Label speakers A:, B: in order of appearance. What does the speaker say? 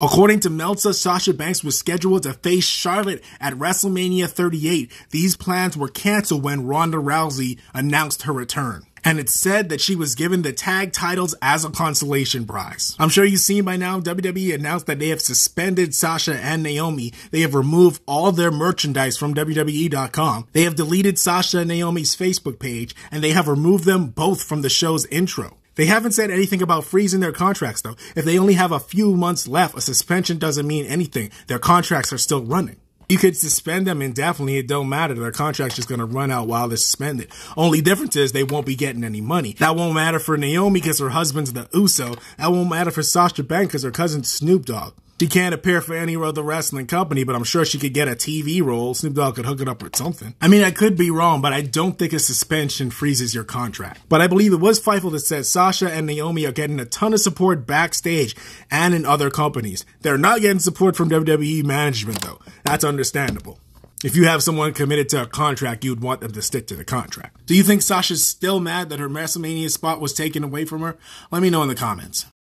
A: According to Meltzer, Sasha Banks was scheduled to face Charlotte at WrestleMania 38. These plans were canceled when Ronda Rousey announced her return. And it's said that she was given the tag titles as a consolation prize. I'm sure you've seen by now, WWE announced that they have suspended Sasha and Naomi. They have removed all their merchandise from WWE.com. They have deleted Sasha and Naomi's Facebook page, and they have removed them both from the show's intro. They haven't said anything about freezing their contracts though. If they only have a few months left, a suspension doesn't mean anything. Their contracts are still running. You could suspend them indefinitely. It don't matter. Their contract's just going to run out while they're suspended. Only difference is they won't be getting any money. That won't matter for Naomi because her husband's the Uso. That won't matter for Sasha Banks because her cousin's Snoop Dogg. She can't appear for any other wrestling company, but I'm sure she could get a TV role. Snoop Dogg could hook it up with something. I mean, I could be wrong, but I don't think a suspension freezes your contract. But I believe it was Fightful that said Sasha and Naomi are getting a ton of support backstage and in other companies. They're not getting support from WWE management, though. That's understandable. If you have someone committed to a contract, you'd want them to stick to the contract. Do you think Sasha's still mad that her WrestleMania spot was taken away from her? Let me know in the comments.